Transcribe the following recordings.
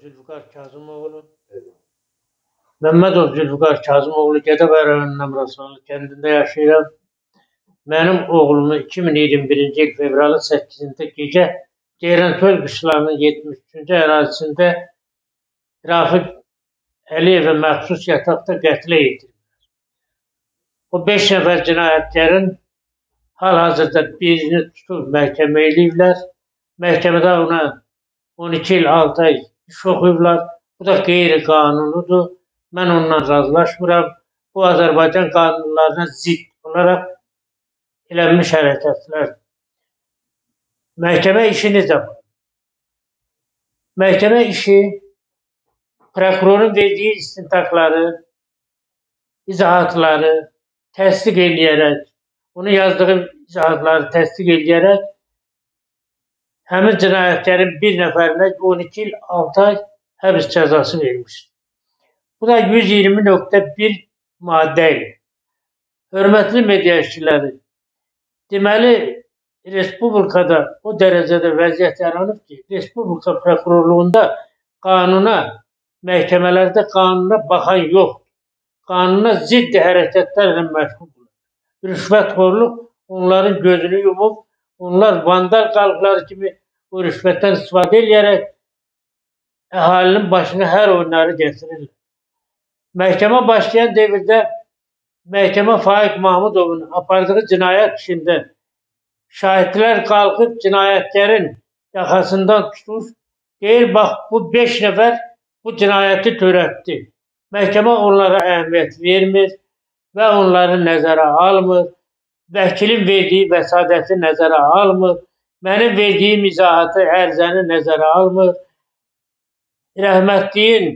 Zülfikar Kazımoğlu. Məmmədov Zülfikar Kazımoğlu Gədəbəy rayonunun Nəmrasalı kəndində yaşayıram. Mənim oğlumu 2021-ci il fevralın 8-də gecə Ceyranköl qışlarının 73-cü ərazisində Rafiq Əliyevə məxsus yataqda qətlə yetirilib. O 5 nəfər cinayətlərin hal-hazırda birini tutub məhkəmə eləyiblər. Məhkəmədə ona 12 il 6 ay iş oxuyublar. Bu da qeyri-qanunudur. Mən ondan razılaşmıram. Bu Azərbaycan qanunlarına zidd olaraq elənmiş hərəkətlər. Məhkəmə işi necə var? Məhkəmə işi prokurorun verdiyi istintaqları, izahatları təsdiq eləyərək, onun yazdığı izahatları təsdiq eləyərək həmin cinayətlərin bir nəfərinə 12 il 6 ay həbs cəzası vermişdir. Bu da 120.1 maddə ilə. Hörmətli media işçiləri, deməli respublikada o dərəcədə vəziyyət yaranıb ki, respublika prokurorluğunda qanuna, məhkəmələrdə qanuna baxan yoxdur. Qanuna zidd hərəkətlərlə məşğuldurlar. Rüşvətxorluq onların gözünü yumub, onlar vandal qalıqları kimi bu rüşvətdən istifadə edərək əhalinin başına hər oyunları gətirirlər. Məhkəmə başlayan devirdə məhkəmə Faiq Mahmudovun apardığı cinayət işində şahidlər qalxıb cinayətlərin yaxasından tutur, deyir, bax, bu 5 nəfər bu cinayəti törətdi. Məhkəmə onlara əhəmiyyət vermir və onları nəzərə almır. Vəkilin verdiyi vəsadəti nəzərə almır. Mənim verdiyim izahatı, ərzəni nəzərə almır. Rəhmətliyin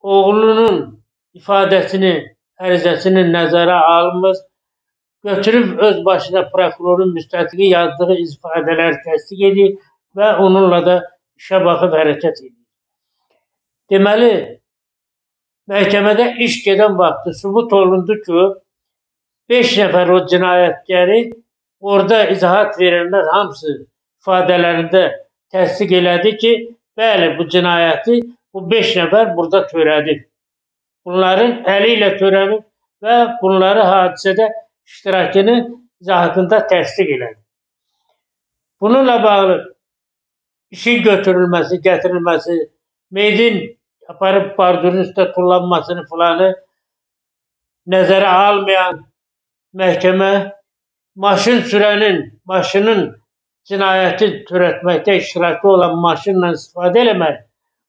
oğlunun ifadəsini, ərizəsini nəzərə almır. Götürüb öz başına prokurorun müstəqili yazdığı ifadələri təsdiq edir və onunla da işə baxıb hərəkət edir. Deməli, məhkəmədə iş gedən vaxtı sübut olundu ki, 5 nəfər o cinayətləri orada izahat verənlər hamısı ifadələrində təsdiq elədi ki, bəli, bu cinayəti bu 5 nəfər burada törədib. Bunların əli ilə törənib və bunları hadisədə iştirakını izahatında təsdiq elədi. Bununla bağlı işin götürülməsi, gətirilməsi, meydin aparıb bardurun üstə tullanmasını filanı nəzərə almayan məhkəmə maşın sürənin, maşının cinayəti törətməkdə iştirakı olan maşınla istifadə eləmək,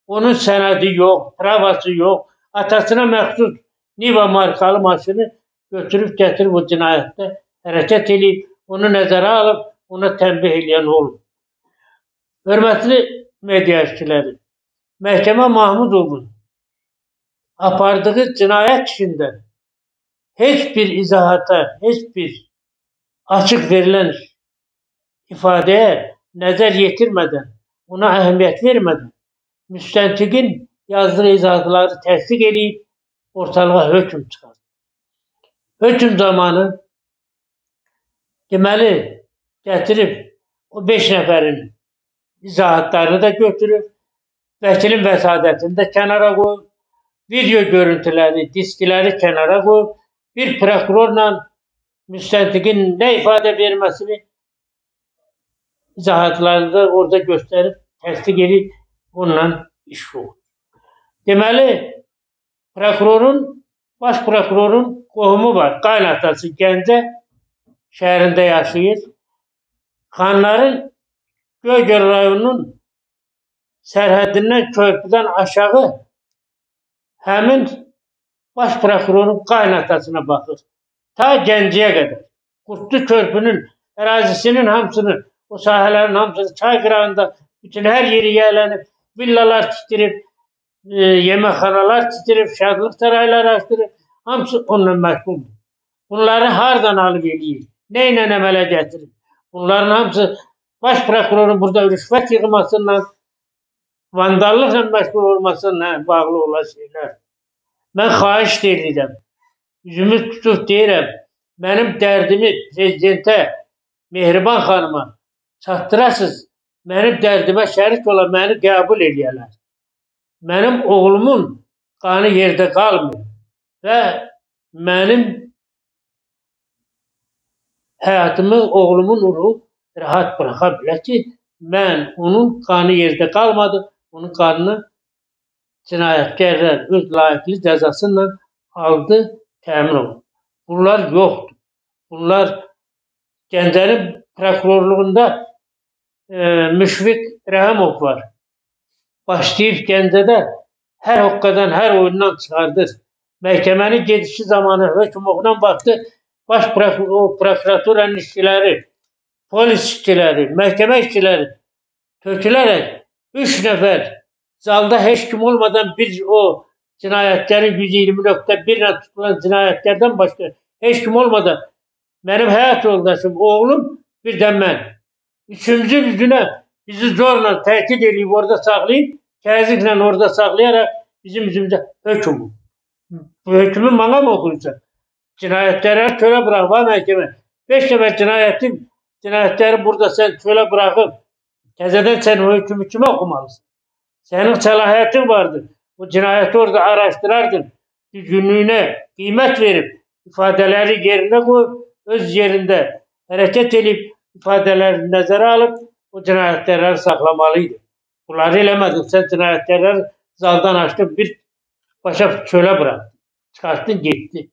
onun sənədi yox, pravası yox, atasına məxsus Niva markalı maşını götürüb gətirib o cinayətdə hərəkət edib, onu nəzərə alıb, ona tənbih eləyən olub. Hörmətli media işçiləri, məhkəmə Mahmudovun apardığı cinayət işində heç bir izahata, heç bir açıq verilən ifadəyə nəzər yetirmədən, ona əhəmiyyət vermədən müstəntiqin yazdığı izahatları təsdiq edib ortalığa hökm çıxardı. Hökm zamanı deməli gətirib o 5 nəfərin izahatlarını da götürüb vəkilin vəsadətini də kənara qoyub, video görüntüləri, diskləri kənara qoyub, bir prokurorla müstəntiqin nə ifadə verməsini izahatlarını da orada göstərib, təsdiq edib, onunla iş olur. Deməli, prokurorun, baş prokurorun qohumu var, qaynatası Gəncə şəhərində yaşayır. Xanların Göygöl rayonunun sərhəddindən, körpüdən aşağı həmin baş prokurorun qaynatasına baxır. Ta Gəncəyə qədər. Qurtlu körpünün ərazisinin hamısını o sahələrin hamısı çay qırağında bütün hər yeri yiyələnib, villalar tikdirib, e, yeməkxanalar tikdirib, şadlıq sarayları açdırıb, hamısı onunla məşğuldur. Bunları hardan alıb eləyir? Nə ilə əmələ gətirir? Bunların hamısı baş prokurorun burada rüşvət yığmasından, vandallıqla məşğul olmasından bağlı olan şeylər. Mən xahiş edirəm. Üzümü tutub deyirəm, mənim dərdimi prezidentə, Mehriban xanıma çatdırasız, mənim dərdimə şərik ola məni qəbul eləyərlər. mənim oğlumun qanı yerdə qalmır və mənim həyatımı oğlumun ruhu rahat bıraxa bilər ki, mən onun qanı yerdə qalmadı, onun qanını cinayətkarlar öz layiqli cəzasıyla aldı, təmin olundu. Bunlar yoxdur. Bunlar Gəncənin prokurorluğunda e, Müşfiq Rəhimov var. Başlayıb Gəncədə hər hoqqadan, hər oyundan çıxardır. Məhkəmənin gedişi zamanı hökm oxunan vaxtı baş prokuraturanın işçiləri, polis işçiləri, məhkəmə işçiləri tökülərək 3 nəfər zalda heç kim olmadan bir o cinayətlərin 120.1 ilə tutulan cinayətlərdən başqa heç kim olmadan mənim həyat yoldaşım, oğlum, bir də mən. Üçüncü günə bizi zorla təkid edib orada saxlayıb, təzyiqlə orada saxlayaraq bizim üzümüzə hökm. Bu hökmü mənə mı oxuyursan? Cinayətləri çölə bıraxma məhkəmə. Beş nəfər cinayətin cinayətləri burada sən çölə buraxıb, təzədən sən hökmü kimə oxumalısan? Sənin səlahiyyətin vardır. Bu cinayəti orada araşdırardın. Düzgünlüyünə qiymət verib, ifadələri yerinə qoyub, öz yerində hərəkət edib, ifadələrini nəzərə alıb, o cinayətləri saxlamalıydı. Bunları eləmədik. Sən cinayətləri zaldan açdın, bir başa çölə bıraktın. Çıxartdın, getdi.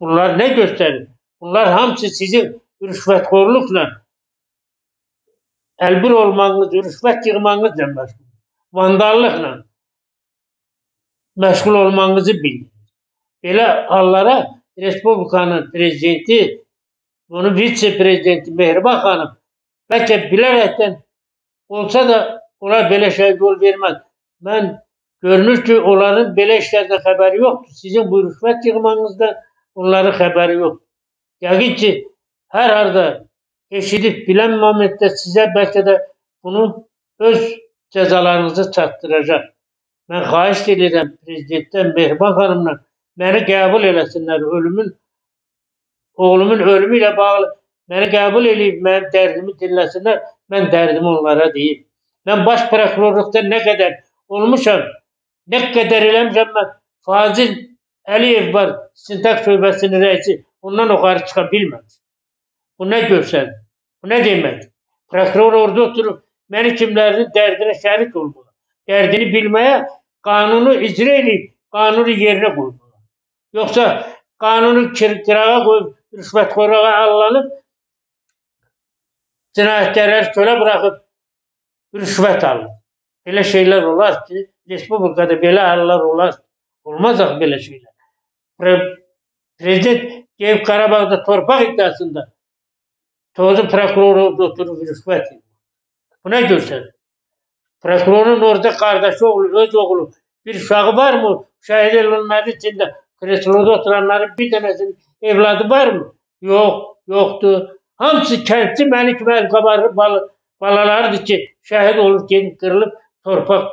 Bunlar nə göstərir? Bunlar hamısı sizin rüşvətxorluqla, əlbir olmağınız, rüşvət yığmağınızla məşğul. Vandallıqla məşğul olmağınızı bildirir. Belə hallara Respublikanın prezidenti, onun vitse-prezidenti Mehriban xanım bəlkə bilərəkdən olsa da onlar belə şey yol verməz. Mən görünür ki, onların belə işlərdən xəbəri yoxdur. Sizin bu rüşvət yığmanızdan onların xəbəri yoxdur. Yəqin ki, hər harda eşidib bilən momentdə sizə bəlkə də bunu öz cəzalarınızı çatdıracaq. Mən xahiş edirəm prezidentdən Mehriban xanımla məni qəbul eləsinlər ölümün oğlumun ölümü ilə bağlı məni qəbul eləyib mənim dərdimi dinləsinlər. Mən dərdimi onlara deyim. Mən baş prokurorluqda nə qədər olmuşam, nə qədər eləmişəm mən. Fazil Əliyev var, İstintaq şöbəsinin rəisi. Ondan yuxarı çıxa bilməmiş. Bu nə göstərir? Bu nə deməkdir? Prokuror orada oturub məni kimlərinin dərdinə şərik olmalı. Dərdini bilməyə qanunu icra edib, qanunu yerinə qoymalı. Yoxsa qanunu kirağa qoyub, rüşvətxorağa allanıb, cinayətkarları çölə buraxıb rüşvət alır. Belə şeylər olar ki, Respublikada belə hallar olar. Olmaz axı belə şeylər. Pre Prezident gelib Qarabağda torpaq iddiasında tozu prokuroru oturub rüşvət edir. Bu nə göstərir? Prokurorun orada kardeşi oğlu, öz oğlu bir uşağı var mı? Şehit edilenlerin içinde kresloda oturanların bir tanesinin evladı var mı? Yok, yoktu. Hamısı kentli məlik məlik qabarır bal balalardır ki, şəhid olur, gedib qırılıb torpaq.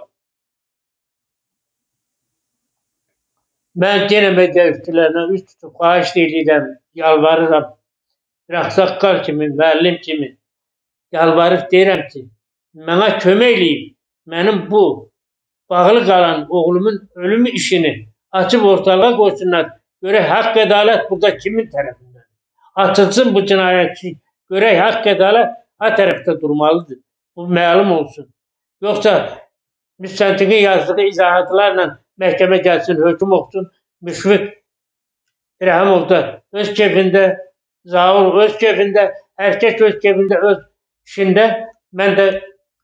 Mən yenə mədəvçilərlə üst tutub xahiş edirəm, yalvarıram. Bir axsaqqal kimi, müəllim kimi yalvarıb deyirəm ki, mənə kömək eləyin mənim bu bağlı qalan oğlumun ölümü işini açıb ortalığa qoysunlar. Görək haqq ədalət burada kimin tərəfindədir? Açılsın bu cinayətçi. Görək haqq ədalət ha tərəfdə durmalıdır. Bu məlum olsun. Yoxsa müstəntiqin yazdığı izahatlarla məhkəmə gəlsin, hökm oxusun, müşfiq Rəhimov da öz kefində, Zaur öz kefində, hər kəs öz kefində, öz işində. Mən də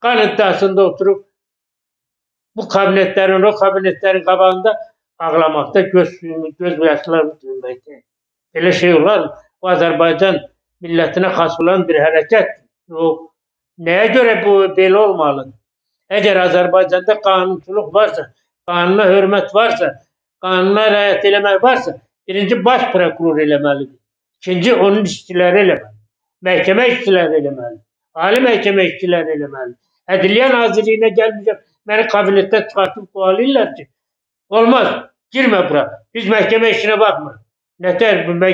qan iddiasında oturub bu kabinetlerin, o kabinetlerin qabağında ağlamakta göz, göz yaşlarını dönməkdə. Belə şey olar. Bu Azərbaycan millətinə xas olan bir hərəkət. O, nəyə görə bu belə olmalıdır? Əgər Azərbaycanda qanunçuluq varsa, qanuna hörmət varsa, qanuna riayət eləmək varsa, birinci baş prokuror eləməlidir. İkinci onun işçiləri eləməli. Məhkəmə işçiləri eləməli. Ali məhkəmə işçiləri eləməli. Ədliyyə Nazirliyinə gəlməyəcək Beni kabinetten çıkartıp kovalıyorlar ki. Olmaz. Girme bura. Biz mahkeme işine bakmıyoruz. Neter bu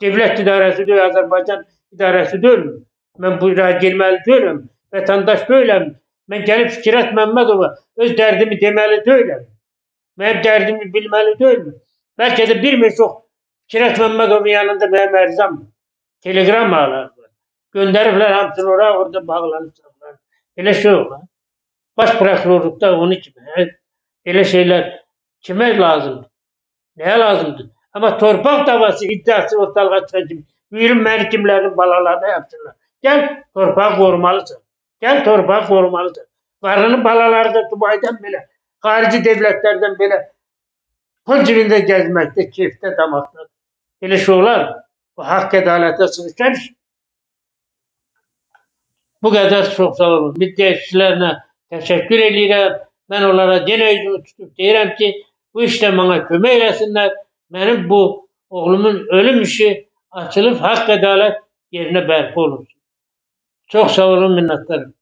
devlet idaresi diyor Azerbaycan idaresi değil mi? Ben buraya girmeli değilim. Vatandaş böyle mi? Mən gəlib Fikrət Məmmədova öz dərdimi deməli deyiləm. Mənim dərdimi bilməli deyilmi? Bəlkə də bilmir çox Fikrət Məmmədovun yanında mənim ərizam var. Telegram ağlar var. Göndəriblər hamısını ora, orada bağlanıblar. Elə şey olur. Baş prokurorluqda onu kimi. Elə şeylər kimə lazımdır? Nəyə lazımdır? Amma torpaq davası iddiası ortalığa çıxacaq. Buyurun məni kimlərin balalarına yapsınlar. Gəl torpağı qorumalısan. Gəl torpağı qorumalısan. Qarının balaları da Dubaydan belə, xarici devlətlərdən belə pul cibində gəzməkdə, keyfdə, damaqda. Elə şey olar. Bu haqq ədalətə sığışan iş. Bu qədər çox sağ olun. Müddəətçilərinə təşəkkür edirəm. Mən onlara yenə üzümü tutub deyirəm ki, bu işdə mənə kömək eləsinlər. Mənim bu oğlumun ölüm işi açılıb haqq ədalət yerinə bərpa olunsun. Çox sağ olun, minnətdarım.